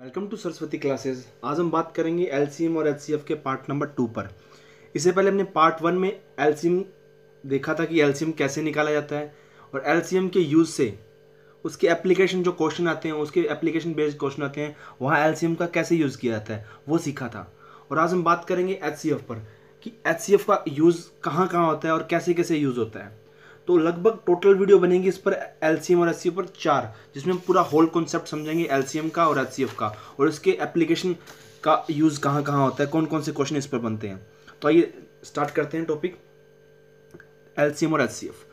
Welcome to Saraswati classes आज हम बात करेंगे एलसीएम और एचसीएफ के पार्ट नंबर टू पर। इससे पहले हमने पार्ट वन में एलसीएम देखा था कि एलसीएम कैसे निकाला जाता है और एलसीएम के यूज़ से उसके एप्लीकेशन जो क्वेश्चन आते हैं, उसके एप्लीकेशन बेस्ड क्वेश्चन आते हैं, वहाँ एलसीएम का कैसे यूज़ किया जाता है, वो सीखा था। और आज हम बात करेंगे एचसीएफ पर कि एचसीएफ का यूज़ कहाँ कहाँ होता है और कैसे कैसे यूज़ होता है। तो लगभग टोटल वीडियो बनेगी इस पर एलसीएम और एच पर चार, जिसमें हम पूरा होल कॉन्सेप्ट समझेंगे एलसीएम का और एचसीएफ का, और इसके एप्लीकेशन का यूज़ कहाँ कहाँ होता है कौन कौन से क्वेश्चन इस पर बनते हैं। तो आइए स्टार्ट करते हैं टॉपिक एलसीएम और एचसीएफ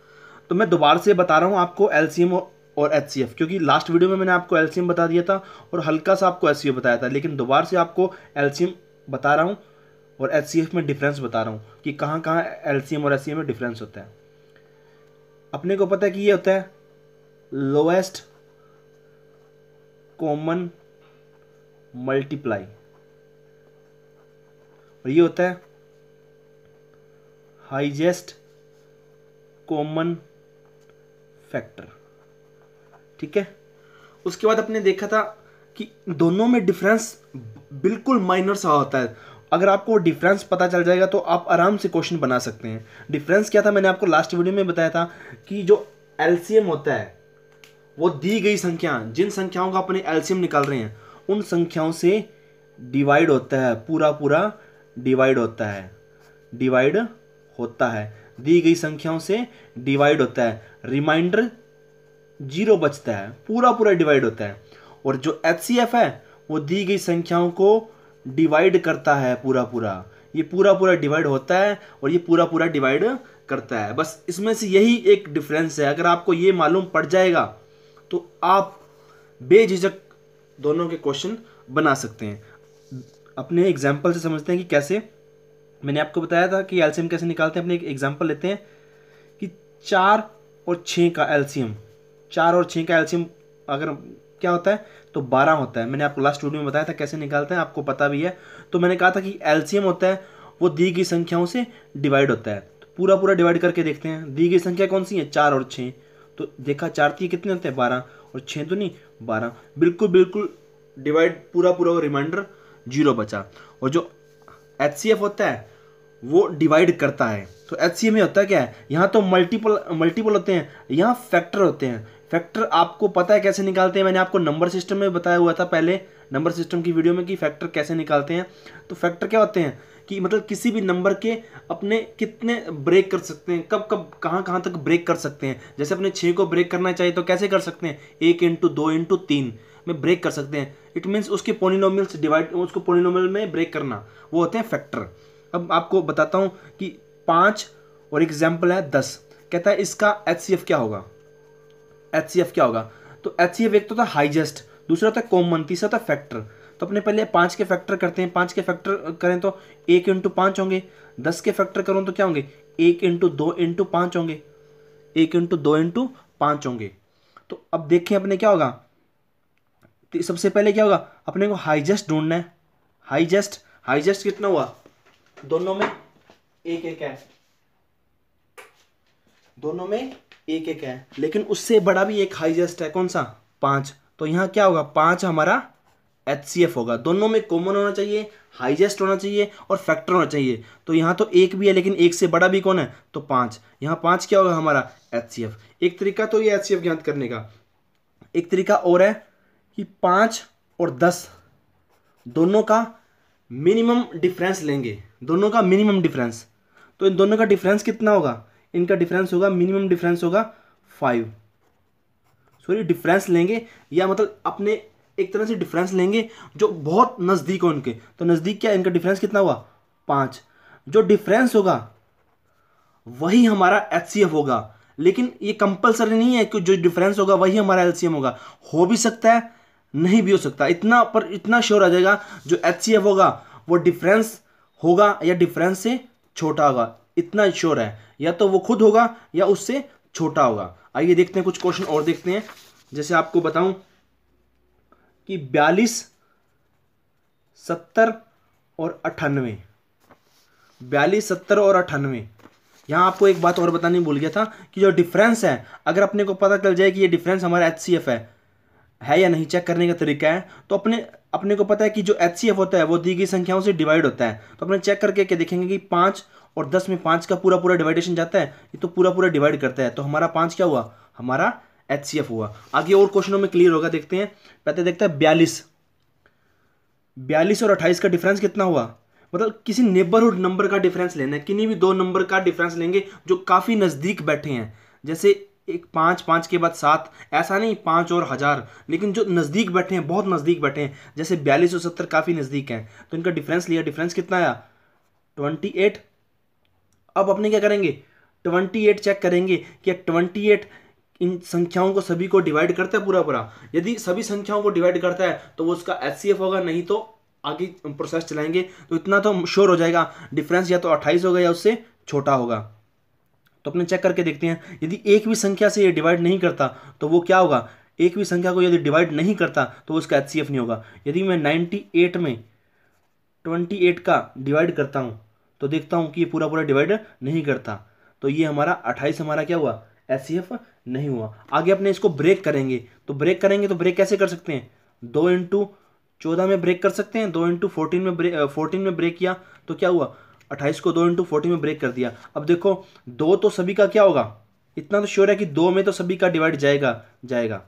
तो मैं दोबारा से बता रहा हूँ आपको एलसीएम और एचसीएफ क्योंकि लास्ट वीडियो में मैंने आपको एलसीएम बता दिया था और हल्का सा आपको एच बताया था, लेकिन दोबारा से आपको एलसीएम बता रहा हूँ और एचसीएफ में डिफरेंस बता रहा हूँ कि कहाँ कहाँ एलसीएम और एच में डिफरेंस होता है। अपने को पता है कि ये होता है लोएस्ट कॉमन मल्टीप्लाई और ये होता है हाइजेस्ट कॉमन फैक्टर ठीक है? उसके बाद अपने देखा था कि दोनों में डिफरेंस बिल्कुल माइनर सा होता है। अगर आपको डिफरेंस पता चल जाएगा तो आप आराम से क्वेश्चन बना सकते हैं। डिफरेंस क्या था मैंने आपको लास्ट वीडियो में बताया था कि जो एलसीएम होता है, वो दी गई संख्या, जिन संख्याओं का अपने एलसीएम निकाल रहे हैं, उन संख्याओं से डिवाइड होता है पूरा पूरा डिवाइड होता है। डिवाइड होता है। दी गई संख्याओं से डिवाइड होता है। रिमाइंडर ज़ीरो बचता है। पूरा पूरा डिवाइड होता है। और जो एचसीएफ है, वो दी गई संख्याओं को डिवाइड करता है पूरा पूरा ये पूरा पूरा डिवाइड होता है और ये पूरा पूरा डिवाइड करता है। बस इसमें से यही एक डिफरेंस है। अगर आपको ये मालूम पड़ जाएगा तो आप बेझिझक दोनों के क्वेश्चन बना सकते हैं। अपने एग्ज़ाम्पल से समझते हैं कि कैसे। मैंने आपको बताया था कि एल्सियम कैसे निकालते हैं। अपने एक एग्ज़ाम्पल लेते हैं कि चार और छः का एल्सियम चार और छः का एल्सियम अगर क्या होता है? तो बारह होता है। मैंने आपको लास्ट वीडियो में बताया था कैसे निकालते हैं, आपको पता भी है। तो मैंने कहा था कि एल्सियम होता है, वो दी गई संख्याओं से डिवाइड होता है। तो पूरा पूरा डिवाइड करके देखते हैं। दी गई संख्या कौन सी है? चार और छः तो देखा, चार थी कितने होते हैं? बारह। और छः तो नहीं, बारह। बिल्कुल बिल्कुल डिवाइड पूरा पूरा रिमाइंडर ज़ीरो बचा। और जो एचसीएफ होता है, वो डिवाइड करता है। तो एच में होता है क्या है? यहाँ तो मल्टीपल मल्टीपल होते हैं, यहाँ फैक्टर होते हैं। फैक्टर आपको पता है कैसे निकालते हैं? मैंने आपको नंबर सिस्टम में बताया हुआ था पहले, नंबर सिस्टम की वीडियो में कि फैक्टर कैसे निकालते हैं। तो फैक्टर क्या होते हैं कि मतलब किसी भी नंबर के अपने कितने ब्रेक कर सकते हैं, कब कब, कहाँ कहाँ तक ब्रेक कर सकते हैं। जैसे अपने छः को ब्रेक करना चाहिए तो कैसे कर सकते हैं? एक इंटू दो इंटू तीन में ब्रेक कर सकते हैं। इट मीन्स उसके पोलिनोमियल्स डिवाइड, उसको पोलिनोमियल में ब्रेक करना, वो होते हैं फैक्टर। अब आपको बताता हूँ कि पाँच और एग्ज़ाम्पल है दस। कहता है इसका एचसीएफ क्या होगा? एचसीएफ क्या होगा? तो एच एक तो था हाइजेस्ट दूसरा है कॉमन, तीसरा है फैक्टर। तो अपने पहले पाँच के फैक्टर करते हैं, पाँच के फैक्टर करें तो एक इंटू पाँच होंगे। दस के फैक्टर करूँ तो क्या होंगे? एक इंटू दो इंटू पाँच होंगे। एक इंटू दो इंटू पाँच होंगे। तो अब देखें अपने क्या होगा? तो सबसे पहले क्या होगा? अपने को हाइजेस्ट ढूंढना है। हाइजेस्ट हाइजेस्ट कितना हुआ? दोनों में एक एक है। दोनों में एक एक है। लेकिन उससे बड़ा भी एक हाइजेस्ट है कौन सा? पाँच। तो यहाँ क्या होगा? पाँच हमारा एचसीएफ होगा। दोनों में कॉमन होना चाहिए हाइजेस्ट होना चाहिए और फैक्टर होना चाहिए। तो यहाँ तो एक भी है, लेकिन एक से बड़ा भी कौन है? तो पाँच। यहाँ पाँच क्या होगा? हमारा एचसीएफ एक तरीका तो ये एचसीएफ ज्ञात करने का। एक तरीका और है कि पाँच और दस दोनों का मिनिमम डिफरेंस लेंगे। दोनों का मिनिमम डिफरेंस तो इन दोनों का डिफरेंस कितना होगा? इनका डिफरेंस होगा मिनिमम डिफरेंस होगा फाइव सॉरी डिफरेंस लेंगे, या मतलब अपने एक तरह से डिफरेंस लेंगे जो बहुत नज़दीक हो उनके। तो नज़दीक क्या इनका डिफरेंस कितना हुआ? पाँच. जो डिफरेंस होगा, वही हमारा एचसीएफ होगा। लेकिन ये कंपलसरी नहीं है कि जो डिफरेंस होगा, वही हमारा एलसीएम होगा। हो भी सकता है, नहीं भी हो सकता। इतना पर इतना श्योर आ जाएगा, जो एचसीएफ होगा, वो डिफरेंस होगा या डिफरेंस से छोटा होगा। इतना श्योर है। या तो वो खुद होगा या उससे छोटा होगा। आइए देखते हैं कुछ क्वेश्चन और देखते हैं। जैसे आपको बताऊँ कि बयालीस, सत्तर और अट्ठानवे बयालीस, सत्तर और अट्ठानवे यहाँ आपको एक बात और बतानी भूल गया था कि जो डिफरेंस है, अगर अपने को पता चल जाए कि ये डिफरेंस हमारा एचसीएफ है है या नहीं चेक करने का तरीका है तो अपने अपने को पता है कि जो एचसीएफ होता है, वो दी गई संख्याओं से डिवाइड होता है। तो अपने चेक करके क्या देखेंगे कि पाँच और दस में पाँच का पूरा पूरा डिवाइडेशन जाता है, ये तो पूरा पूरा डिवाइड करता है। तो हमारा पाँच क्या हुआ? हमारा एच सी एफ़ हुआ। आगे और क्वेश्चनों में क्लियर होगा, देखते हैं। पहले देखते हैं बयालीस। बयालीस और अट्ठाईस का डिफरेंस कितना हुआ? मतलब किसी नेबरहुड नंबर का डिफरेंस लेना है, किन्हीं भी दो नंबर का डिफरेंस लेंगे जो काफ़ी नज़दीक बैठे हैं। जैसे एक पाँच पाँच के बाद सात, ऐसा नहीं, पाँच और हज़ार। लेकिन जो नज़दीक बैठे हैं, बहुत नज़दीक बैठे हैं, जैसे बयालीस और सत्तर काफ़ी नज़दीक हैं। तो इनका डिफरेंस लिया डिफरेंस कितना आया? ट्वेंटी एट अब अपने क्या करेंगे? ट्वेंटी एट चेक करेंगे कि ट्वेंटी एट इन संख्याओं को सभी को डिवाइड करता है पूरा पूरा यदि सभी संख्याओं को डिवाइड करता है तो वो उसका एचसीएफ होगा, नहीं तो आगे प्रोसेस चलाएँगे। तो इतना तो श्योर हो जाएगा। डिफरेंस या तो अट्ठाईस होगा या उससे छोटा होगा। तो अपने चेक करके देखते हैं। यदि एक भी संख्या से ये डिवाइड नहीं करता तो वो क्या होगा? एक भी संख्या को यदि डिवाइड नहीं करता तो उसका एचसीएफ नहीं होगा। यदि मैं नाइन्टी एट में ट्वेंटी एट का डिवाइड करता हूँ तो देखता हूँ कि ये पूरा पूरा डिवाइड नहीं करता। तो ये हमारा अट्ठाईस हमारा क्या हुआ? एचसीएफ नहीं हुआ। आगे अपने इसको ब्रेक करेंगे। तो ब्रेक करेंगे तो ब्रेक कैसे कर सकते हैं? दो इंटू चौदह में ब्रेक कर सकते हैं, दो इंटू फोर्टीन में ब्रेक फोर्टीन में ब्रेक किया तो क्या हुआ? अट्ठाईस को दो इंटू फोर्टीन में ब्रेक कर दिया। अब देखो, दो तो सभी का क्या होगा? इतना तो श्योर है कि दो में तो सभी का डिवाइड जाएगा जाएगा।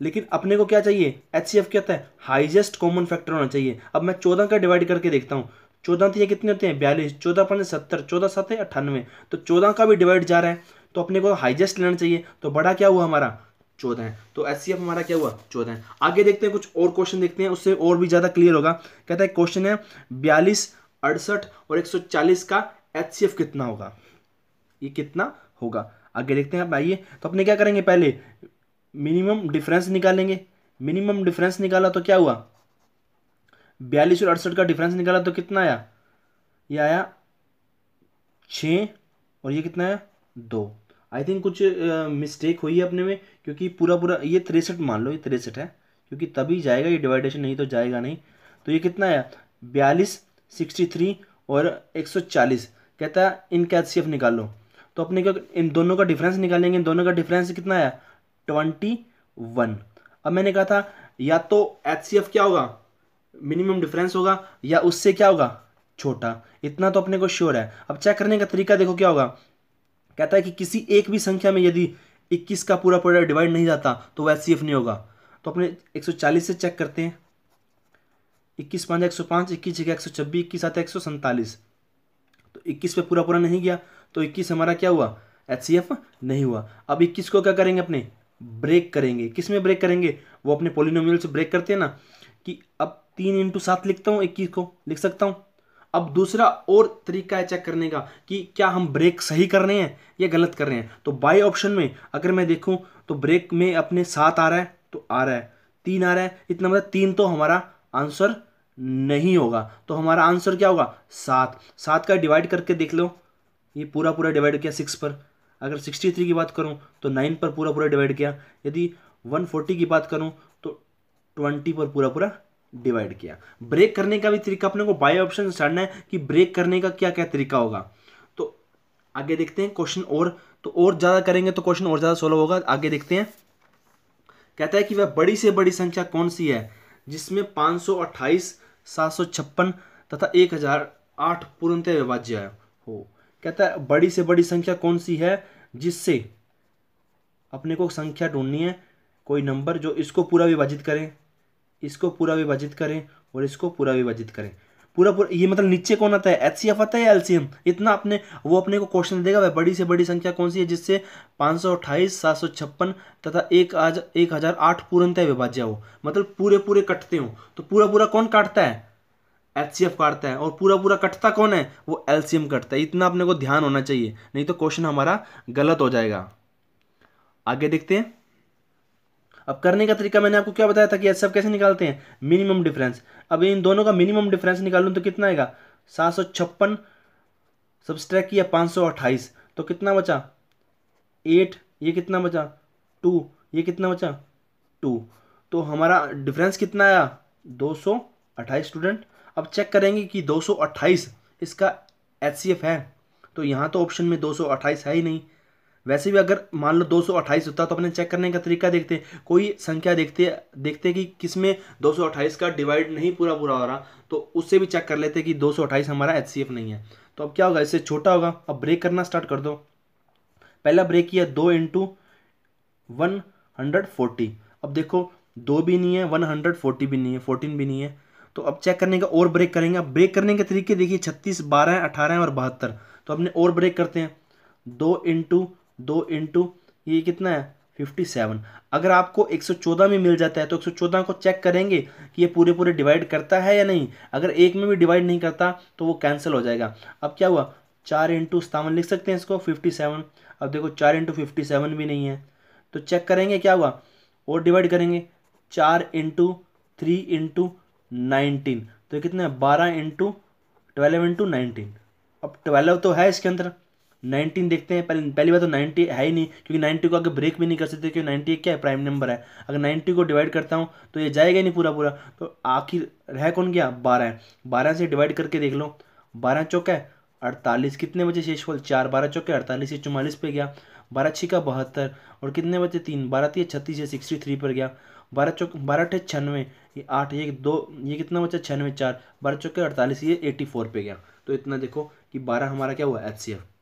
लेकिन अपने को क्या चाहिए? एच सी एफ़ क्या होता है हाइजेस्ट कॉमन फैक्टर होना चाहिए। अब मैं चौदह का डिवाइड करके देखता हूँ। चौदह तो ये कितने होते हैं? बयालीस। चौदह पंच सत्तर। चौदह सात है अट्ठानवे। तो चौदह का भी डिवाइड जा रहा है तो अपने को हाइजेस्ट लेना चाहिए। तो बड़ा क्या हुआ हमारा? चौदह है। तो एचसीएफ हमारा क्या हुआ? चौदह है। आगे देखते हैं, कुछ और क्वेश्चन देखते हैं, उससे और भी ज़्यादा क्लियर होगा। कहता है क्वेश्चन है बयालीस, अड़सठ और 140 का एचसीएफ कितना होगा? ये कितना होगा? आगे देखते हैं आप, आइए। तो अपने क्या करेंगे पहले? मिनिमम डिफरेंस निकालेंगे। मिनिमम डिफरेंस निकाला तो क्या हुआ? बयालीस और अड़सठ का डिफरेंस निकाला तो कितना आया? ये आया छ और ये कितना आया? दो। आई थिंक कुछ मिस्टेक uh, हुई है अपने में क्योंकि पूरा पूरा ये तिरसठ मान लो ये तिरसठ है क्योंकि तभी जाएगा ये डिवाइडेशन नहीं तो जाएगा नहीं। तो ये कितना आया? बयालीस सिक्सटी थ्री और एक सौ चालीस। कहता है इनका एच निकाल। लो तो अपने क्या इन दोनों का डिफरेंस निकालेंगे इन दोनों का डिफरेंस कितना आया? Twenty one. अब मैंने कहा था या तो एचसीएफ क्या होगा? मिनिमम डिफरेंस होगा या उससे क्या होगा? छोटा। इतना तो अपने को श्योर है। अब चेक करने का तरीका देखो क्या होगा। कहता है कि किसी एक भी संख्या में यदि 21 का पूरा पूरा डिवाइड नहीं जाता तो वह एच नहीं होगा। तो अपने 140 से चेक करते हैं। इक्कीस पाँच एक सौ पाँच, इक्कीस जगह एक सौ छब्बीस, इक्कीस आता एक सौ सैंतालीस। तो इक्कीस पे पूरा पूरा नहीं गया तो इक्कीस हमारा क्या हुआ? एचसीएफ नहीं हुआ। अब इक्कीस को क्या करेंगे अपने? ब्रेक करेंगे। किसमें ब्रेक करेंगे? वो अपने पोलिनोमियल से ब्रेक करते हैं ना, कि अब तीन इंटू सात लिखता हूँ इक्कीस को लिख सकता हूँ। अब दूसरा और तरीका है चेक करने का कि क्या हम ब्रेक सही कर रहे हैं या गलत कर रहे हैं। तो बाई ऑप्शन में अगर मैं देखूँ तो ब्रेक में अपने सात आ रहा है तो आ रहा है। तीन आ रहा है, इतना मतलब तीन तो हमारा आंसर नहीं होगा। तो हमारा आंसर क्या होगा? सात। सात का डिवाइड करके देख लो। ये पूरा पूरा डिवाइड किया सिक्स पर। अगर सिक्सटी थ्री की बात करूँ तो नाइन पर पूरा पूरा डिवाइड किया। यदि वन फोर्टी की बात करूँ तो ट्वेंटी पर पूरा पूरा डिवाइड किया। ब्रेक करने का भी तरीका अपने को बाय ऑप्शन चढ़ना है कि ब्रेक करने का क्या क्या तरीका होगा। तो आगे देखते हैं क्वेश्चन और तो और ज़्यादा करेंगे तो क्वेश्चन और ज़्यादा सोल्व होगा। आगे देखते हैं। कहता है कि वह बड़ी से बड़ी संख्या कौन सी है, जिसमें पाँच सौ अट्ठाईस, सात सौ छप्पन तथा एक हज़ार आठ पूर्णतः विभाज्य हो। कहता है बड़ी से बड़ी संख्या कौन सी है, जिससे अपने को संख्या ढूंढनी है, कोई नंबर जो इसको पूरा विभाजित करें। इसको पूरा विभाजित करें और इसको पूरा विभाजित करें। पूरा पूरा, ये मतलब नीचे कौन आता है? एच सी एफ़ आता है एलसीएम इतना अपने, वो अपने को क्वेश्चन देगा, वह बड़ी से बड़ी संख्या कौन सी है जिससे पाँच सौ सात सौ छप्पन तथा एक आज, एक हज़ार आठ पूर्णतः विभाज्य हो। मतलब पूरे पूरे कटते हो। तो पूरा पूरा कौन काटता है? एच सी काटता है। और पूरा पूरा कटता कौन है? वो एलसीएम कटता है। इतना अपने को ध्यान होना चाहिए। नहीं तो क्वेश्चन हमारा गलत हो जाएगा। आगे देखते हैं। अब करने का तरीका मैंने आपको क्या बताया था कि सब कैसे निकालते हैं? मिनिमम डिफरेंस अब इन दोनों का मिनिमम डिफरेंस निकालूँ तो कितना आएगा? सात सौ छप्पन सब्सट्रैक किया पाँच सौ अट्ठाईस. तो कितना बचा? एट. ये कितना बचा? टू. ये कितना बचा? टू. तो हमारा डिफरेंस कितना आया? दो सौ अट्ठाईस स्टूडेंट अब चेक करेंगे कि दो सौ अट्ठाईस इसका एच है. तो यहाँ तो ऑप्शन में दो सौ अट्ठाईस है ही नहीं. वैसे भी अगर मान लो दो सौ अट्ठाईस होता तो अपने चेक करने का तरीका देखते हैं। कोई संख्या देखते देखते कि किसमें दो सौ अट्ठाईस का डिवाइड नहीं पूरा पूरा हो रहा तो उससे भी चेक कर लेते कि दो सौ अट्ठाईस हमारा एचसीएफ नहीं है। तो अब क्या होगा, इससे छोटा होगा। अब ब्रेक करना स्टार्ट कर दो। पहला ब्रेक किया दो इंटू वन हंड्रेड फोर्टी अब देखो, दो भी नहीं है वन हंड्रेड फोर्टी भी नहीं है फोर्टीन भी नहीं है। तो अब चेक करने का और ब्रेक करेंगे। अब ब्रेक करने के तरीके देखिए, छत्तीस, बारह, अठारह और बहत्तर। तो अपने और ब्रेक करते हैं। दो इंटू दो इंटू ये कितना है? फिफ्टी सेवन अगर आपको एक सौ चौदह में मिल जाता है तो एक सौ चौदह को चेक करेंगे कि ये पूरे पूरे डिवाइड करता है या नहीं। अगर एक में भी डिवाइड नहीं करता तो वो कैंसिल हो जाएगा। अब क्या हुआ? चार इंटू सतावन लिख सकते हैं इसको फिफ्टी सेवन अब देखो, चार इंटू फिफ्टी सेवन भी नहीं है। तो चेक करेंगे, क्या हुआ? और डिवाइड करेंगे। चार इंटू थ्री इंटू नाइनटीन तो कितना है? बारह इंटू ट्वेल्व इंटू नाइनटीन अब ट्वेल्व तो है इसके अंदर। नाइनटीन देखते हैं, पहले पहली बात तो नाइन्टी है ही नहीं, क्योंकि नाइन्टी को आगे ब्रेक भी नहीं कर सकते, क्योंकि नाइन्टी क्या है? प्राइम नंबर है। अगर नाइन्टी को डिवाइड करता हूँ तो ये जाएगा ही नहीं पूरा पूरा तो आखिर रह कौन गया? बारह है। बारह से डिवाइड करके देख लो। बारह चौक है, अड़तालीस कितने बजे शेष फल चार, बारह चौके, अड़तालीस से चौवालीस पे गया। बारह छिका बहत्तर, और कितने बचे? तीन। बारह तीन छत्तीस से सिक्सटी थ्री पर गया। बारह चौक बारह अठे छियानवे ये आठ, ये दो, ये कितना बचा? छियानवे चार। बारह चौके, अड़तालीस, ये एटी फोर पे गया। तो इतना देखो कि बारह हमारा क्या हुआ? एच सी एफ़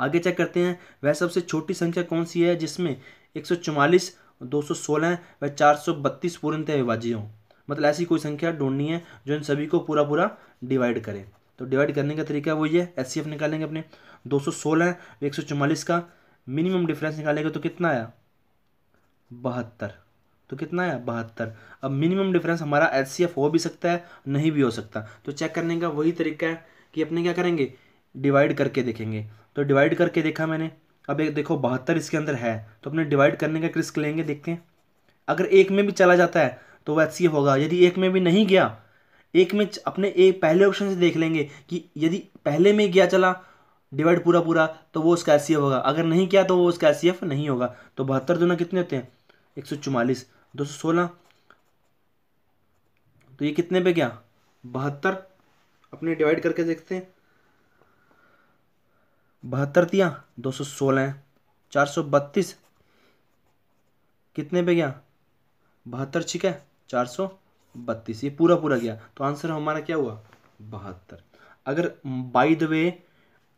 आगे चेक करते हैं, वह सबसे छोटी संख्या कौन सी है जिसमें एक सौ चौवालीस, दो सौ सोलह व चार सौ बत्तीस पूर्णतः विभाज्य हों। मतलब ऐसी कोई संख्या ढूंढनी है जो इन सभी को पूरा पूरा डिवाइड करे। तो डिवाइड करने का तरीका वही है एस निकालेंगे अपने। दो सौ सोलह व एक सौ चौवालीस का। मिनिमम डिफरेंस निकालेंगे तो कितना आया? बहत्तर। तो कितना है बहत्तर। अब मिनिमम डिफरेंस हमारा एच हो भी सकता है, नहीं भी हो सकता। तो चेक करने का वही तरीका है कि अपने क्या करेंगे? डिवाइड करके देखेंगे। तो डिवाइड करके देखा मैंने। अब एक देखो, बहत्तर इसके अंदर है तो अपने डिवाइड करने का रिस्क लेंगे, देखते हैं। अगर एक में भी चला जाता है तो वह एच होगा। यदि एक में भी नहीं गया, एक में अपने एक पहले ऑप्शन से देख लेंगे कि यदि पहले में गया चला डिवाइड पूरा पूरा तो वो उसका एस होगा। अगर नहीं किया तो वो उसका एस नहीं होगा। तो बहत्तर दोनों कितने होते हैं? एक सौ चौवालीस। दो सौ सोलह। तो ये कितने पे गया? बहत्तर। अपने डिवाइड करके देखते हैं। बहत्तर दिया दो सौ सोलह चार सौ बत्तीस। कितने पे गया? बहत्तर है, चार सौ बत्तीस। ये पूरा पूरा गया। तो आंसर हमारा क्या हुआ? बहत्तर। अगर बाई द वे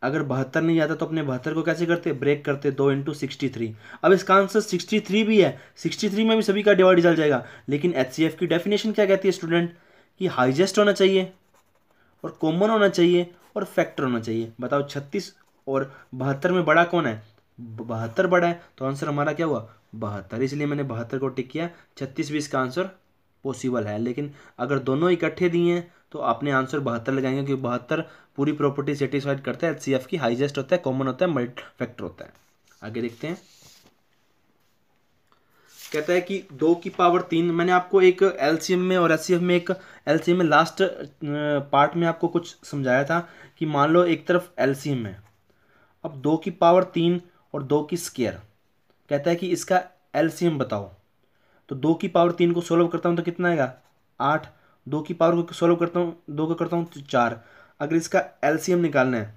अगर बहत्तर नहीं आता तो अपने बहत्तर को कैसे करते? ब्रेक करते, दो इंटू सिक्सटी थ्री अब इसका आंसर सिक्सटी थ्री भी है। सिक्सटी थ्री में भी सभी का डिवाइड चल जाएगा। लेकिन एच सी एफ़ की डेफिनेशन क्या कहती है स्टूडेंट कि हाइजेस्ट होना चाहिए, और कॉमन होना चाहिए, और फैक्टर होना चाहिए। बताओ, छत्तीस और बहत्तर में बड़ा कौन है? बहत्तर बड़ा है। तो आंसर हमारा क्या हुआ? बहत्तर। इसलिए मैंने बहत्तर को टिक किया। छत्तीस भी इसका आंसर पॉसिबल है। लेकिन अगर दोनों इकट्ठे दिए हैं तो अपने आंसर बहत्तर लगाएँगे, क्योंकि बहत्तर पूरी प्रॉपर्टी सेटिस्फाइड करता है। एच की हाइजेस्ट होता है कॉमन होता है मल्टी फैक्टर होता है। आगे देखते हैं। कहता है कि दो की पावर तीन। मैंने आपको एक एलसीएम में और एच में एक एलसीएम में लास्ट पार्ट में आपको कुछ समझाया था कि मान लो एक तरफ़ एलसीएम है। अब दो की पावर तीन और दो की स्केयर। कहता है कि इसका एलसीएम बताओ। तो दो की पावर तीन को सोल्व करता हूँ तो कितना आएगा? आठ। दो की पावर को सोल्व करता हूँ, दो को करता हूँ तो चार। अगर इसका एलसीएम निकालना है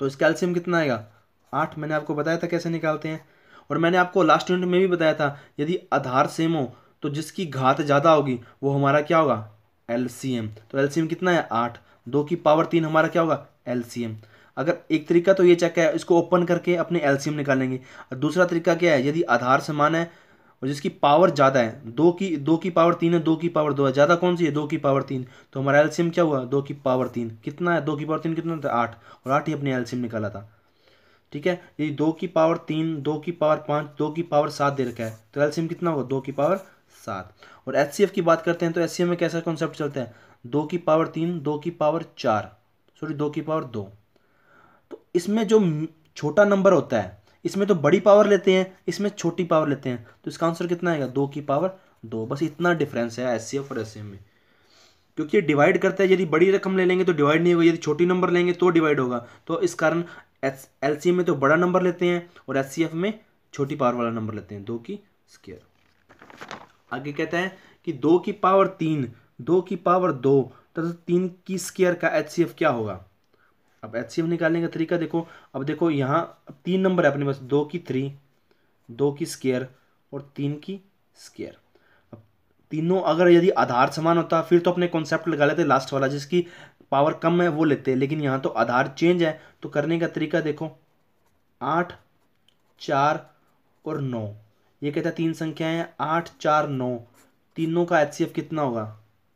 तो इसका एलसीएम कितना आएगा? आठ। मैंने आपको बताया था कैसे निकालते हैं। और मैंने आपको लास्ट यूनिट में भी बताया था, यदि आधार सेम हो तो जिसकी घात ज़्यादा होगी, वो हमारा क्या होगा? एलसीएम। तो एलसीएम कितना है? आठ। दो की पावर तीन हमारा क्या होगा? एलसीएम। अगर एक तरीका तो ये चेक है इसको ओपन करके अपने एलसीएम निकालेंगे और दूसरा तरीका क्या है यदि आधार समान है और जिसकी पावर ज़्यादा है दो की दो की पावर तीन है दो की पावर दो है ज़्यादा कौन सी है दो की पावर तीन तो हमारा एलसीएम क्या हुआ दो की पावर तीन कितना है दो की पावर तीन कितना था आठ और आठ ही अपने एलसीएम निकाला था ठीक है यदि दो की पावर तीन दो की पावर पाँच दो की पावर सात दे रखा है तो एलसीएम कितना होगा दो की पावर सात और एच की बात करते हैं तो एच में कैसा कॉन्सेप्ट चलता है दो की पावर तीन दो की पावर चार सॉरी दो की पावर दो तो इसमें जो छोटा नंबर होता है, इसमें तो बड़ी पावर लेते हैं, इसमें छोटी पावर लेते हैं। तो इसका आंसर कितना आएगा? दो की पावर दो। बस इतना डिफरेंस है एस सी एफ़ और एस में। क्योंकि ये डिवाइड करता है, यदि बड़ी रकम ले लेंगे तो डिवाइड नहीं होगा, यदि छोटी नंबर लेंगे तो डिवाइड होगा। तो इस कारण एस एल सी एम में तो बड़ा नंबर लेते हैं और एचसीएफ में छोटी पावर वाला नंबर लेते हैं। दो की स्केयर आगे कहता है कि दो की पावर तीन, दो की पावर दो, तथा तीन की स्केयर का एच सी एफ़ क्या होगा? अब एच सी एफ़ निकालने का तरीका देखो। अब देखो, यहाँ तीन नंबर है अपने पास। दो की थ्री दो की स्केयर और तीन की स्केयर अब तीनों अगर यदि आधार समान होता, फिर तो अपने कॉन्सेप्ट लगा लेते लास्ट वाला, जिसकी पावर कम है वो लेते। हैं लेकिन यहाँ तो आधार चेंज है तो करने का तरीका देखो। आठ, चार और नौ। ये कहता तीन संख्याएँ हैं, आठ, चार, नौ। तीनों का एचसीएफ कितना होगा?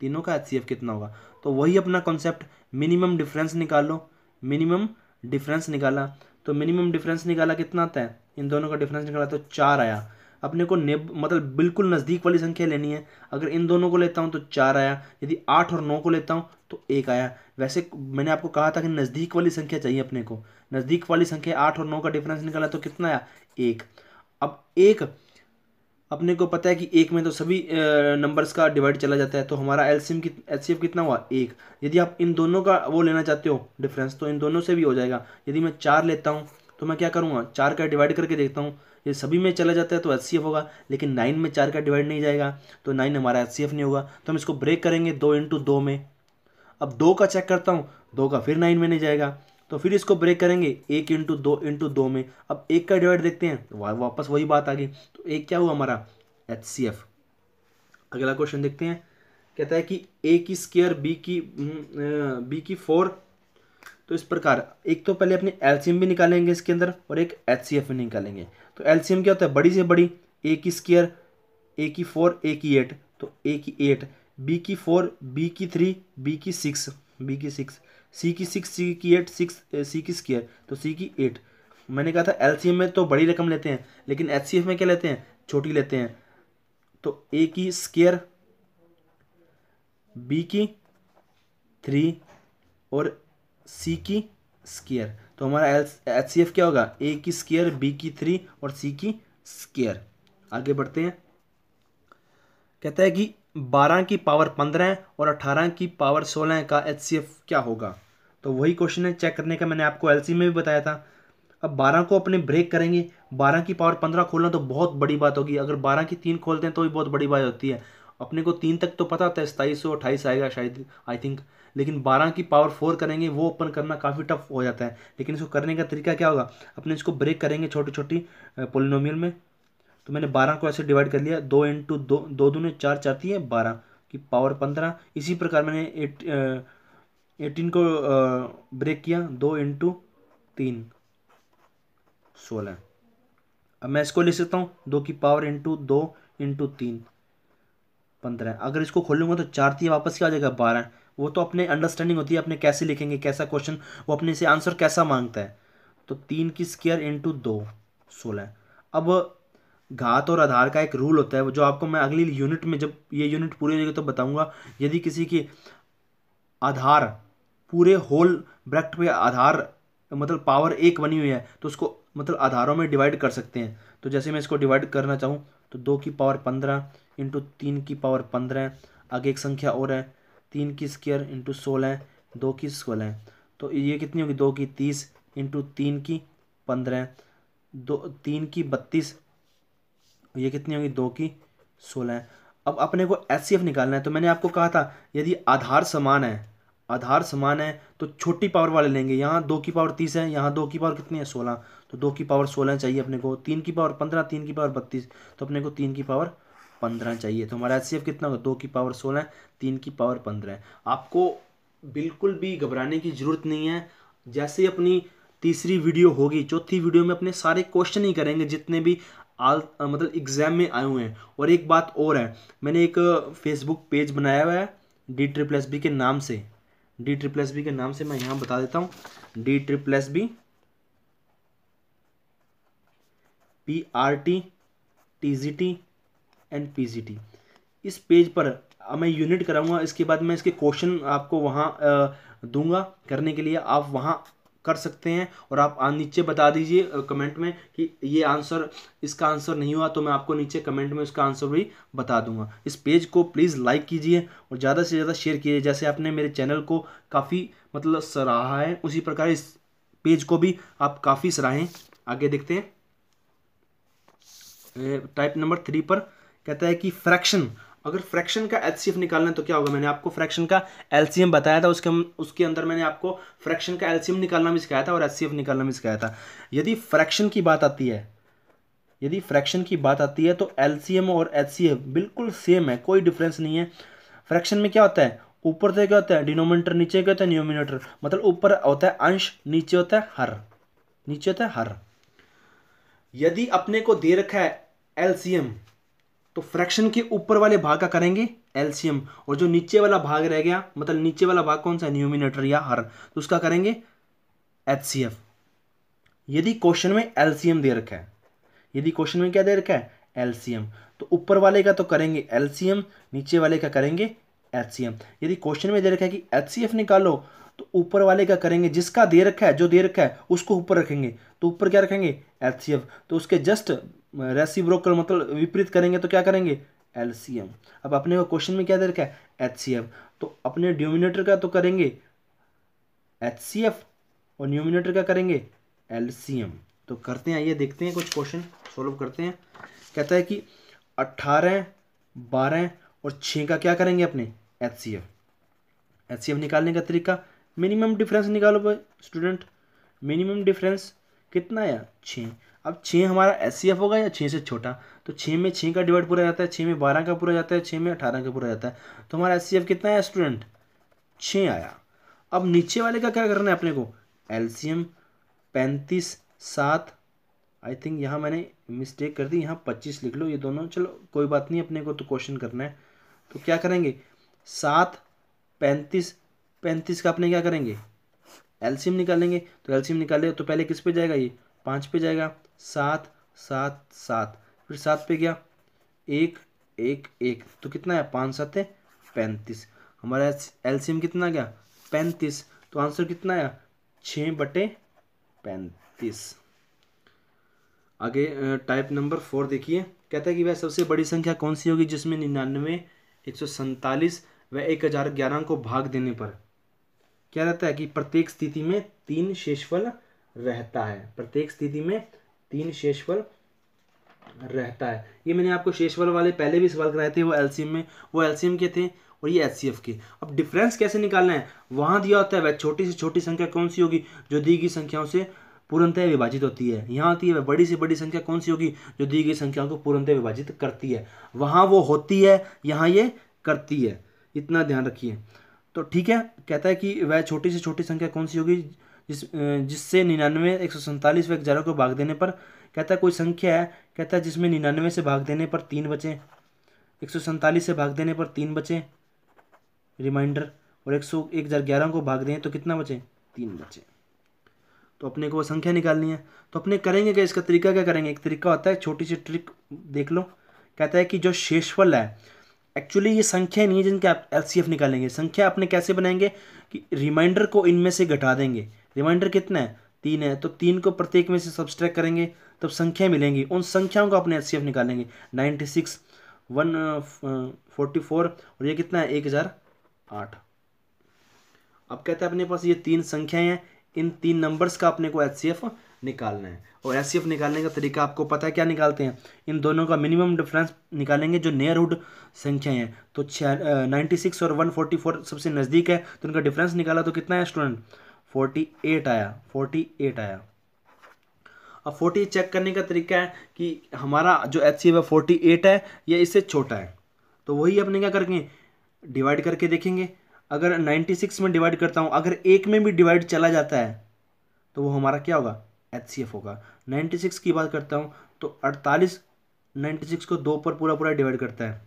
तीनों का एचसीएफ कितना होगा? तो वही अपना कॉन्सेप्ट मिनिमम डिफरेंस निकाल लो। मिनिमम डिफरेंस निकाला। तो मिनिमम डिफरेंस निकाला कितना आता है? इन दोनों का डिफरेंस निकाला तो चार आया। अपने को नेब मतलब बिल्कुल नज़दीक वाली संख्या लेनी है। अगर इन दोनों को लेता हूँ तो चार आया। यदि आठ और नौ को लेता हूँ तो एक आया। वैसे मैंने आपको कहा था कि नज़दीक वाली संख्या चाहिए अपने को। नज़दीक वाली संख्या आठ और नौ का डिफरेंस निकाला तो कितना आया? एक। अब एक अपने को पता है कि एक में तो सभी नंबर्स का डिवाइड चला जाता है तो हमारा एलसीएम की एच कितना हुआ? एक। यदि आप इन दोनों का वो लेना चाहते हो डिफरेंस तो इन दोनों से भी हो जाएगा। यदि मैं चार लेता हूँ तो मैं क्या करूँगा? चार का डिवाइड करके देखता हूँ। ये सभी में चला जाता है तो एच होगा, लेकिन नाइन में चार का डिवाइड नहीं जाएगा तो नाइन हमारा एच नहीं होगा। तो हम इसको ब्रेक करेंगे दो इंटू दो में। अब दो का चेक करता हूँ, दो का फिर नाइन में नहीं जाएगा। तो फिर इसको ब्रेक करेंगे, एक इंटू दो इंटू दो में। अब एक का डिवाइड देखते हैं तो वापस वही बात आ गई। तो एक क्या हुआ हमारा? एच सी एफ़ अगला क्वेश्चन देखते हैं। कहता है कि ए की स्केयर बी की बी की फोर तो इस प्रकार। एक तो पहले अपने एलसीएम भी निकालेंगे इसके अंदर और एक एच सी एफ़ भी निकालेंगे। तो एलसीएम क्या होता है? बड़ी से बड़ी। ए की स्केयर ए की फोर ए की एट तो ए की एट बी की फोर बी की थ्री बी की सिक्स बी की सिक्स सी की सिक्स सी की एट सिक्स सी की स्केयर तो सी की एट मैंने कहा था एल में तो बड़ी रकम लेते हैं, लेकिन एचसीएफ में क्या लेते हैं? छोटी लेते हैं। तो ए की स्केयर बी की थ्री और सी की स्केयर तो हमारा एल एच क्या होगा? ए की स्केयर बी की थ्री और सी की स्केयर आगे बढ़ते हैं। कहता है कि बारह की पावर पंद्रह और अठारह की पावर सोलह का एचसीएफ क्या होगा? तो वही क्वेश्चन है चेक करने का मैंने आपको एल में भी बताया था। अब बारह को अपने ब्रेक करेंगे, बारह की पावर पंद्रह खोलना तो बहुत बड़ी बात होगी। अगर बारह की तीन खोलते हैं तो भी बहुत बड़ी बात होती है। अपने को तीन तक तो पता होता है सताईस सौ अट्ठाईस आएगा शायद आई थिंक लेकिन बारह की पावर फोर करेंगे, वो ओपन करना काफ़ी टफ हो जाता है। लेकिन इसको करने का तरीका क्या होगा? अपने इसको ब्रेक करेंगे छोटी छोटी पोलिनोमियल में। तो मैंने बारह को ऐसे डिवाइड कर लिया। दो इंटू दो दो चार चाहती है, बारह की पावर पंद्रह। इसी प्रकार मैंने एट एटीन को ब्रेक किया। दो इंटू तीन, सोलह। अब मैं इसको लिख सकता हूँ। दो की पावर इंटू दो इंटू तीन, पंद्रह। अगर इसको खोलूँगा तो चार तीन वापस क्या आ जाएगा? बारह। वो तो अपने अंडरस्टैंडिंग होती है, अपने कैसे लिखेंगे, कैसा क्वेश्चन वो अपने से आंसर कैसा माँगता है? तो तीन की स्केयर इंटू दो, सोलह। अब घात और आधार का एक रूल होता है जो आपको मैं अगली यूनिट में जब ये यूनिट पूरी हो जाएगी तो बताऊँगा। यदि किसी की आधार पूरे होल ब्रैक्ट पे आधार मतलब पावर एक बनी हुई है तो उसको मतलब आधारों में डिवाइड कर सकते हैं। तो जैसे मैं इसको डिवाइड करना चाहूँ तो दो की पावर पंद्रह इंटू तीन की पावर पंद्रह, आगे एक संख्या और है, तीन की स्क्र इंटू सोलह दो की सोलह तो ये कितनी होगी? दो की तीस इंटू तीन की पंद्रह दो, तीन की बत्तीस ये कितनी होगी? दो की सोलह अब अपने को एच निकालना है तो मैंने आपको कहा था, यदि आधार समान है, आधार समान है तो छोटी पावर वाले लेंगे। यहाँ दो की पावर तीस है, यहाँ दो की पावर कितनी है? सोलह। तो दो की पावर सोलह चाहिए अपने को। तीन की पावर पंद्रह, तीन की पावर बत्तीस। तो अपने को तीन की पावर पंद्रह चाहिए। तो हमारा एच कितना होगा? दो की पावर सोलह, तीन की पावर पंद्रह। आपको बिल्कुल भी घबराने की ज़रूरत नहीं है। जैसे अपनी तीसरी वीडियो होगी, चौथी वीडियो में अपने सारे क्वेश्चन ही करेंगे, जितने भी आल मतलब एग्ज़ाम में आए हुए हैं। और एक बात और है, मैंने एक फेसबुक पेज बनाया हुआ है डी ट्रिपल एस बी के नाम से। डी ट्रिपल एस बी के नाम से मैं यहाँ बता देता हूँ। D triple S B P R T T G T and P G T इस पेज पर मैं यूनिट कराऊँगा, इसके बाद मैं इसके क्वेश्चन आपको वहाँ दूँगा। करने के लिए आप वहाँ कर सकते हैं और आप नीचे बता दीजिए कमेंट में कि ये आंसर इसका आंसर नहीं हुआ तो मैं आपको नीचे कमेंट में उसका आंसर भी बता दूँगा। इस पेज को प्लीज़ लाइक कीजिए और ज़्यादा से ज़्यादा शेयर कीजिए। जैसे आपने मेरे चैनल को काफ़ी मतलब सराहा है, उसी प्रकार इस पेज को भी आप काफ़ी सराहें। आगे देखते हैं। टाइप नंबर थ्री पर कहता है कि फ्रैक्शन अगर फ्रैक्शन का एचसीएफ निकालना है तो क्या होगा? मैंने आपको फ्रैक्शन का एलसीएम बताया था, उसके उसके अंदर मैंने आपको फ्रैक्शन का एलसीएम निकालना भी सिखाया था और एच निकालना भी सिखाया था। यदि फ्रैक्शन की बात आती है, यदि फ्रैक्शन की बात आती है तो एलसीएम और एच बिल्कुल सेम है, कोई डिफरेंस नहीं है। फ्रैक्शन में क्या होता है? ऊपर से क्या होता है? डिनोमिनेटर, नीचे क्या होता है? न्यूमिनेटर। मतलब ऊपर होता है अंश, नीचे होता है हर। नीचे होता है हर। यदि अपने को दे रखा है एलसीएम तो फ्रैक्शन के ऊपर वाले भाग का करेंगे एलसीएम और जो नीचे वाला भाग रह गया मतलब नीचे वाला भाग कौन सा? है न्यूमिनेटर या हर। तो उसका करेंगे एचसीएफ यदि क्वेश्चन में एलसीएम दे रखा है, यदि क्वेश्चन में क्या दे रखा है? एलसीएम तो ऊपर वाले का तो करेंगे एलसीएम नीचे वाले का करेंगे एच यदि क्वेश्चन में दे रखा है कि एचसीएफ निकालो तो ऊपर वाले का करेंगे, जिसका दे रखा है, जो दे रखा है, उसको ऊपर रखेंगे। तो ऊपर क्या रखेंगे? एचसीएफ तो उसके जस्ट रेसिप्रोकल मतलब विपरीत करेंगे तो क्या करेंगे? एलसीएम अब अपने को क्वेश्चन में क्या दे रखा है? एच तो अपने ड्योमिनेटर का तो करेंगे एच और न्यूमिनेटर का करेंगे एलसीएम तो करते हैं, आइए देखते हैं कुछ क्वेश्चन सोल्व करते हैं। कहता है कि अट्ठारह बारह और छः का क्या करेंगे अपने? H C F H C F निकालने का तरीका मिनिमम डिफरेंस निकालो भाई स्टूडेंट मिनिमम डिफरेंस कितना है छः अब छः हमारा सी एफ़ होगा या छः से छोटा तो छः में छः का डिवाइड पूरा जाता है छः में बारह का पूरा जाता है छः में अठारह का पूरा जाता है। तो हमारा सी एफ़ कितना है स्टूडेंट छः आया। अब नीचे वाले का क्या करना है अपने को? एलसीएम पैंतीस सात आई थिंक यहाँ मैंने मिस्टेक कर दी, यहाँ पच्चीस लिख लो, ये दोनों, चलो, कोई बात नहीं, अपने को तो क्वेश्चन करना है। तो क्या करेंगे? सात पैंतीस पैंतीस का अपने क्या करेंगे? एलसीएम निकालेंगे तो एलसीएम निकाले तो पहले किस पे जाएगा ये? पाँच पे जाएगा। सात सात सात। फिर सात पे गया। एक एक एक। तो कितना है? पाँच, सात है? पैंतीस। हमारा एलसीएम कितना गया? पैंतीस। तो आंसर कितना आया? छः बटे पैंतीस। आगे टाइप नंबर फोर देखिए। कहता है कि वह सबसे बड़ी संख्या कौन सी होगी जिसमें निन्यानवे, एक सौ सैंतालीस व एक हज़ार ग्यारह को भाग देने पर? क्या रहता है कि प्रत्येक स्थिति में तीन शेषफल रहता है। प्रत्येक स्थिति में तीन शेषफल रहता है। ये मैंने आपको शेषफल वाले पहले भी सवाल कराए थे, वो एलसीएम में, वो एलसीएम के थे और ये एचसीएफ के। अब डिफरेंस कैसे निकालना है? वहाँ दिया होता है, वह छोटी से छोटी संख्या कौन सी होगी? जो दी गई संख्याओं से पूर्णतः विभाजित होती है। यहाँ होती है, वह बड़ी से बड़ी संख्या कौन सी होगी? जो दी गई संख्याओं को पूर्णतः विभाजित करती है। वहाँ वो होती है, यहाँ ये करती है। इतना ध्यान रखिए। तो ठीक है, कहता है कि वह छोटी से छोटी संख्या कौन सी होगी? जिस जिससे निन्यानवे एक सौ सैंतालीस व हज़ारों को भाग देने पर, कहता है, कोई संख्या है? कहता है, जिसमें निन्यानवे से भाग देने पर तीन बचे एक सौ सैंतालीस से भाग देने पर तीन बचे रिमाइंडर, और एक सौ, एक हज़ार ग्यारह को भाग दें तो कितना बचे तीन बचे तो अपने को वो संख्या निकालनी है। तो अपने करेंगे क्या? इसका तरीका क्या करेंगे? एक तरीका होता है, छोटी सी ट्रिक देख लो। कहता है कि जो शेषफल है, एक्चुअली ये संख्या नहीं है जिनके आप एलसीएफ निकालेंगे। संख्या अपने कैसे बनाएँगे कि रिमाइंडर को इनमें से घटा देंगे। रिमाइंडर कितना है? तीन है। तो तीन को प्रत्येक में से सब्सट्रैक्ट करेंगे, तब संख्या मिलेंगी। उन संख्याओं को अपने एल निकालेंगे। Ninety six one forty four और ये कितना है? एक हज़ार आठ। अब कहते हैं अपने पास ये तीन संख्याएँ हैं। इन तीन नंबर्स का अपने को एचसीएफ निकालना है। और एचसीएफ निकालने का तरीका आपको पता है, क्या निकालते हैं? इन दोनों का मिनिमम डिफरेंस निकालेंगे जो नियरहुड संख्या हैं। तो नाइन्टी सिक्स और वन फोर्टी फोर सबसे नज़दीक है। तो उनका डिफरेंस निकाला तो कितना है स्टूडेंट फोर्टी एट आया, फोर्टी एट आया। अब फोर्टी चेक करने का तरीका है कि हमारा जो एच सी है फोर्टी एट है या इससे छोटा है। तो वही अपने क्या करेंगे? डिवाइड करके देखेंगे। अगर नाइन्टी सिक्स में डिवाइड करता हूँ, अगर एक में भी डिवाइड चला जाता है तो वो हमारा क्या होगा? एच सी एफ़ होगा। नाइन्टी सिक्स की बात करता हूँ तो अड़तालीस नाइन्टी सिक्स को दो पर पूरा पूरा डिवाइड करता है।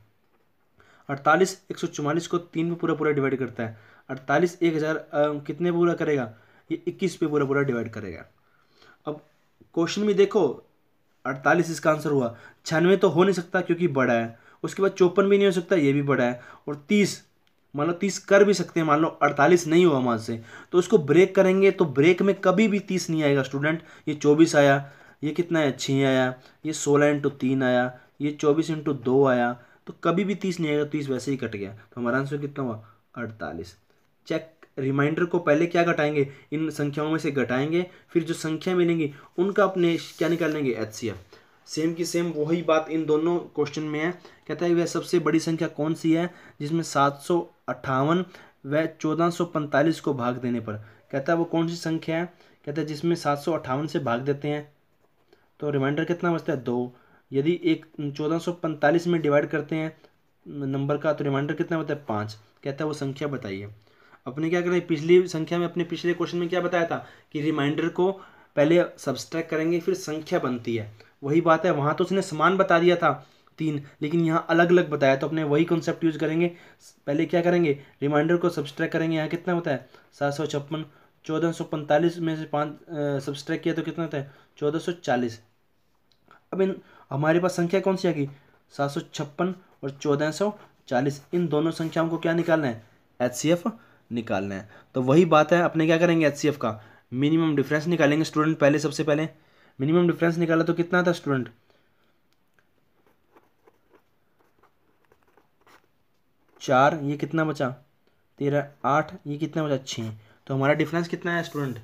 अड़तालीस, एक सौ चौवालीस को तीन पे पूरा पूरा डिवाइड करता है। अड़तालीस, एक हज़ार कितने पूरा करेगा? ये इक्कीस पे पूरा पूरा डिवाइड करेगा। अब क्वेश्चन में देखो, अड़तालीस इसका आंसर हुआ। छियानवे तो हो नहीं सकता क्योंकि बड़ा है। उसके बाद चौपन भी नहीं हो सकता, ये भी बड़ा है। और तीस, मान लो तीस कर भी सकते हैं, मान लो अड़तालीस नहीं हुआ वहाँ से तो उसको ब्रेक करेंगे तो ब्रेक में कभी भी तीस नहीं आएगा स्टूडेंट ये चौबीस आया, ये कितना है? छः आया, ये सोलह इंटू तीन आया, ये चौबीस इंटू दो आया तो कभी भी तीस नहीं आएगा तीस वैसे ही कट गया। तो हमारा आंसर कितना हुआ? अड़तालीस। चेक रिमाइंडर को पहले क्या घटाएँगे? इन संख्याओं में से घटाएँगे, फिर जो संख्या मिलेंगी, उनका अपने क्या निकाल लेंगे एचसीएफ सेम की सेम वही बात इन दोनों क्वेश्चन में है। कहता है, वह सबसे बड़ी संख्या कौन सी है, जिसमें सात सौ अट्ठावन व चौदह सौ पैंतालीस को भाग देने पर। कहता है, वो कौन सी संख्या है? कहता है, जिसमें सात सौ अट्ठावन से भाग देते हैं। तो रिमाइंडर कितना बचता है? दो। यदि एक चौदह सौ पैंतालीस में डिवाइड करते हैं नंबर का तो रिमाइंडर कितना बचता है? पाँच। कहता है, वो संख्या बताइए। अपने क्या करें? पिछली संख्या में अपने पिछले क्वेश्चन में क्या बताया था? कि रिमाइंडर को पहले सब्सट्रैक्ट करेंगे, फिर संख्या बनती है। वही बात है, वहाँ तो उसने समान बता दिया था, तीन। लेकिन यहाँ अलग अलग बताया तो अपने वही कॉन्सेप्ट यूज़ करेंगे। पहले क्या करेंगे? रिमाइंडर को सब्सट्रैक्ट करेंगे। यहाँ कितना होता है? सात सौ छप्पन। चौदह सौ पैंतालीस में से पाँच सब्सट्रैक्ट किया तो कितना होता है? चौदह सौ चालीस। अब इन, हमारे पास संख्या कौन सी आ गई? सात सौ छप्पन और चौदह सौ चालीस। इन दोनों संख्याओं को क्या निकालना है? एचसीएफ निकालना है। तो वही बात है, अपने क्या करेंगे एचसीएफ का? मिनिमम डिफरेंस निकालेंगे स्टूडेंट पहले सबसे पहले। मिनिमम डिफरेंस निकाला तो कितना था स्टूडेंट चार, ये कितना बचा? तेरह, आठ, ये कितना बचा? छः तो हमारा डिफरेंस कितना है स्टूडेंट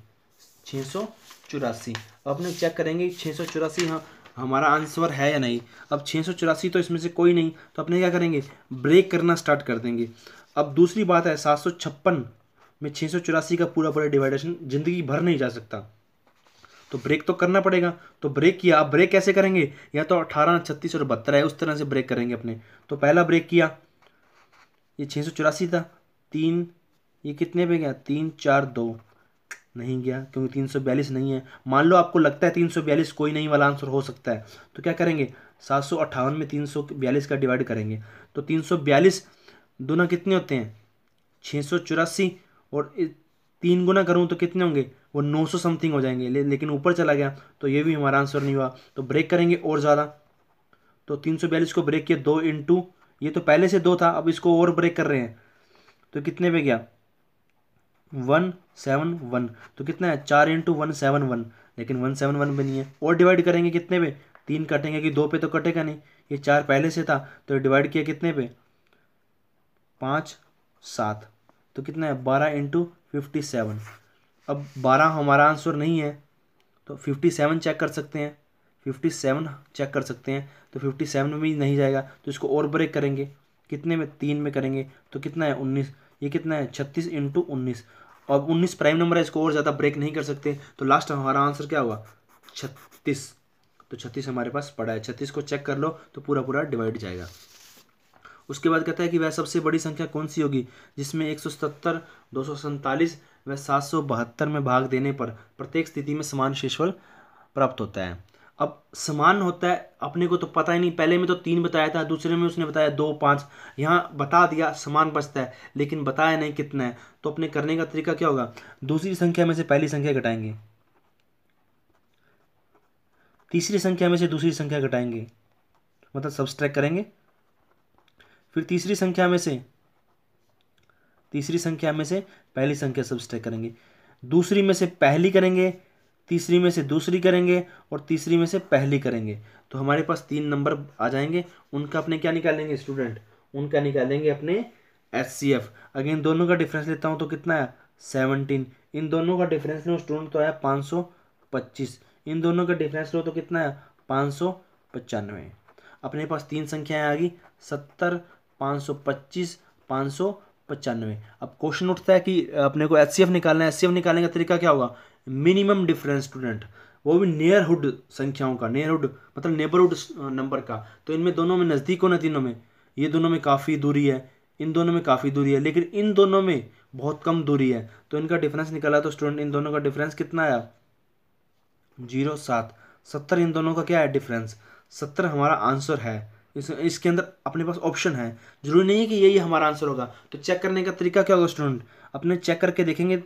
छः सौ चौरासी। अब अपने चेक करेंगे छः सौ चौरासी हाँ हमारा आंसर है या नहीं? अब छः सौ चौरासी तो इसमें से कोई नहीं। तो अपने क्या करेंगे? ब्रेक करना स्टार्ट कर देंगे। अब दूसरी बात है, सात सौ छप्पन में छः सौ चौरासी का पूरा पूरा डिवाइडेशन ज़िंदगी भर नहीं जा सकता। तो ब्रेक तो करना पड़ेगा। तो ब्रेक किया, अब ब्रेक कैसे करेंगे? या तो अठारह, छत्तीस और बहत्तर है, उस तरह से ब्रेक करेंगे अपने। तो पहला ब्रेक किया। ये छः सौ चौरासी था। तीन, ये कितने पे गया? तीन, चार, दो। नहीं गया, क्योंकि तीन सौ बयालीस नहीं है। मान लो आपको लगता है तीन सौ बयालीस कोई नहीं वाला आंसर हो सकता है। तो क्या करेंगे? सात सौ अट्ठावन में तीन सौ बयालीस का डिवाइड करेंगे। तो तीन सौ बयालीस दोनों कितने होते हैं? छः सौ चौरासी और तीन गुना करूँ तो कितने होंगे? वो नौ सौ समथिंग हो जाएँगे। ले, लेकिन ऊपर चला गया तो ये भी हमारा आंसर नहीं हुआ। तो ब्रेक करेंगे और ज़्यादा। तो तीन सौ बयालीस को ब्रेक किया दो इंटू ये तो पहले से दो था अब इसको और ब्रेक कर रहे हैं। तो कितने पे गया? One seven one. तो कितना है? चार इंटू वन सेवन वन। लेकिन वन सेवन वन भी नहीं है। और डिवाइड करेंगे कितने पे? तीन कटेंगे कि दो पे तो कटेगा नहीं। ये चार पहले से था तो डिवाइड किया कितने पे? पाँच, सात। तो कितना है? बारह इंटू फिफ्टी सेवन अब बारह हमारा आंसर नहीं है तो फिफ्टी सेवन चेक कर सकते हैं। फिफ्टी सेवन चेक कर सकते हैं तो फिफ्टी सेवन में भी नहीं जाएगा। तो इसको और ब्रेक करेंगे। कितने में? तीन में करेंगे। तो कितना है? उन्नीस। ये कितना है? छत्तीस इंटू उन्नीस। और उन्नीस प्राइम नंबर है, इसको और ज़्यादा ब्रेक नहीं कर सकते। तो लास्ट हमारा आंसर क्या हुआ? छत्तीस। तो छत्तीस हमारे पास पड़ा है। छत्तीस को चेक कर लो तो पूरा पूरा डिवाइड जाएगा। उसके बाद कहता है कि वह सबसे बड़ी संख्या कौन सी होगी, जिसमें एक सौ सत्तर, दो सौ सैंतालीस व सात सौ बहत्तर में भाग देने पर प्रत्येक स्थिति में समान शेषफल प्राप्त होता है। अब समान होता है, अपने को तो पता ही नहीं, पहले में तो तीन बताया था, दूसरे में उसने बताया दो, पाँच, यहाँ बता दिया समान बचता है, लेकिन बताया नहीं कितना है। तो अपने करने का तरीका क्या होगा? दूसरी संख्या में से पहली संख्या घटाएँगे। तीसरी संख्या में से दूसरी संख्या घटाएँगे। मतलब सब्सट्रैक्ट करेंगे। फिर तीसरी संख्या में से, तीसरी संख्या में से पहली संख्या सब्सट्रैक्ट करेंगे। दूसरी में से पहली करेंगे, तीसरी में से दूसरी करेंगे और तीसरी में से पहली करेंगे। तो हमारे पास तीन नंबर आ जाएँगे। उनका अपने क्या निकालेंगे स्टूडेंट उनका निकालेंगे अपने एच सी एफ़ अगेन दोनों का डिफरेंस लेता हूँ तो कितना है सेवनटीन इन दोनों का डिफरेंस लो स्टूडेंट तो आया पाँच सौ पच्चीस। इन दोनों का डिफरेंस लो तो कितना है पाँच सौ पचानवे। अपने पास तीन संख्याएँ आ गई। सत्तर पाँच सौ पच्चीस, पाँच सौ पचानवे। अब क्वेश्चन उठता है कि अपने को एच निकालना है। एच निकालने का तरीका क्या होगा? Minimum difference student. वो भी नियरहुड संख्याओं का नियरहुड मतलब नेबरहुड नंबर का। तो इनमें दोनों में नज़दीक होना तीनों में? ये दोनों में काफ़ी दूरी है। इन दोनों में काफ़ी दूरी है। लेकिन इन दोनों में बहुत कम दूरी है। तो इनका डिफरेंस निकाला तो स्टूडेंट इन दोनों का डिफरेंस कितना आया? ज़ीरो सात। सत्तर इन दोनों का क्या है डिफरेंस सत्तर हमारा आंसर है। इस, इसके अंदर अपने पास ऑप्शन है। ज़रूरी नहीं है कि यही हमारा आंसर होगा। तो चेक करने का तरीका क्या होगा स्टूडेंट अपने चेक करके देखेंगे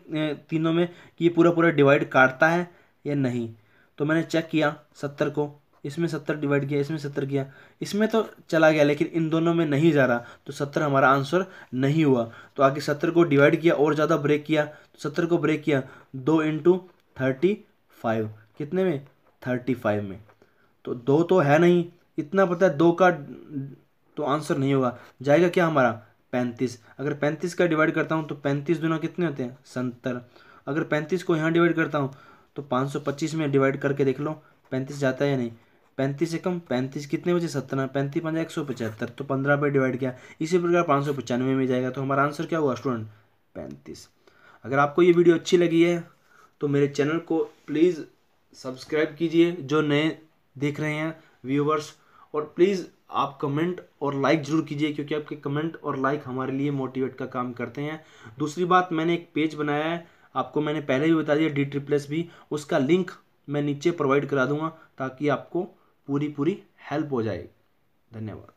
तीनों में कि ये पूरा पूरा डिवाइड काटता है या नहीं। तो मैंने चेक किया सत्तर को, इसमें सत्तर डिवाइड किया, इसमें सत्तर किया। इसमें तो चला गया, लेकिन इन दोनों में नहीं जा रहा। तो सत्तर हमारा आंसर नहीं हुआ। तो आगे सत्तर को डिवाइड किया, और ज़्यादा ब्रेक किया। तो सत्तर को ब्रेक किया, दो इंटू थर्टी फाइव कितने में? थर्टी फाइव में। तो दो तो है नहीं। इतना पता है, दो का तो आंसर नहीं होगा। जाएगा क्या हमारा? पैंतीस। अगर पैंतीस का डिवाइड करता हूँ तो पैंतीस दोनों कितने होते हैं? सत्तर। अगर पैंतीस को यहाँ डिवाइड करता हूँ तो पाँच सौ पच्चीस में डिवाइड करके देख लो, पैंतीस जाता है या नहीं? पैंतीस से कम, पैंतीस कितने बचे सत्तर। पैंतीस पंजा एक सौ पचहत्तर तो पंद्रह पे डिवाइड किया। इसी प्रकार पाँच सौ पचानवे में जाएगा तो हमारा आंसर क्या हुआ स्टूडेंट? पैंतीस। अगर आपको ये वीडियो अच्छी लगी है तो मेरे चैनल को प्लीज़ सब्सक्राइब कीजिए, जो नए देख रहे हैं, व्यूवर्स और प्लीज़ आप कमेंट और लाइक ज़रूर कीजिए, क्योंकि आपके कमेंट और लाइक हमारे लिए मोटिवेट का काम करते हैं। दूसरी बात, मैंने एक पेज बनाया है, आपको मैंने पहले भी बता दिया डी ट्रिपल्स भी उसका लिंक मैं नीचे प्रोवाइड करा दूँगा, ताकि आपको पूरी पूरी हेल्प हो जाए। धन्यवाद।